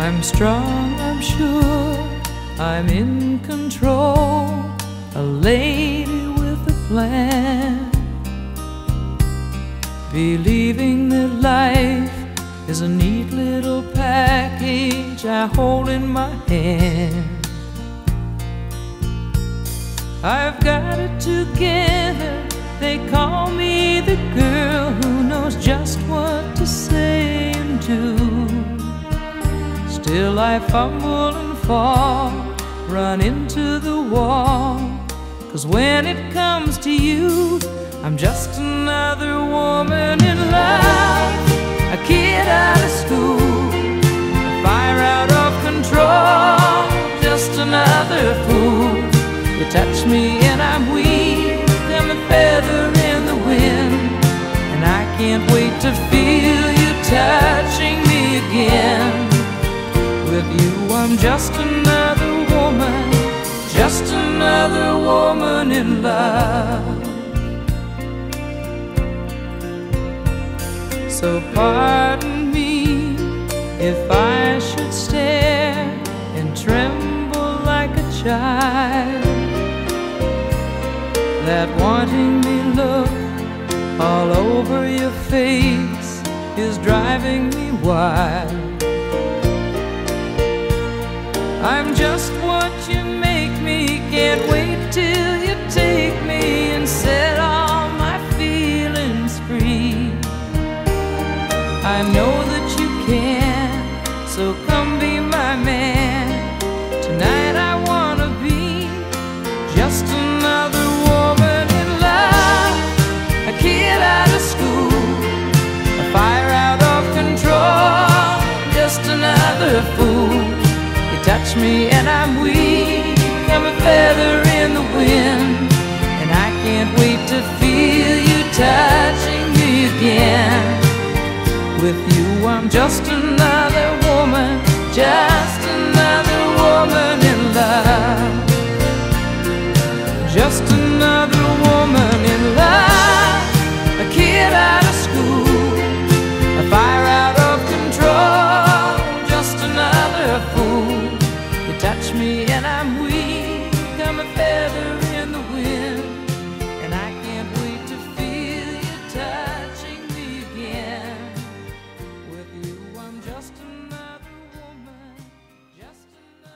I'm strong, I'm sure, I'm in control, a lady with a plan. Believing that life is a neat little package I hold in my hand. I've got it together, they call me the girl who knows just what to say and do. Still I fumble and fall, run into the wall. Cause when it comes to you, I'm just another woman in love, a kid out of school, a fire out of control, just another fool. You touch me With you, I'm just another woman, just another woman in love. So, pardon me if I should stare and tremble like a child. That wanting me look all over your face is driving me wild. I'm just what you make me. Can't wait till you take me and set all my feelings free. I know that you can, so touch me and I'm weak. I'm a feather in the wind, and I can't wait to feel you touching me again. With you, I'm just another woman, just another woman in love. Just touch me and I'm weak.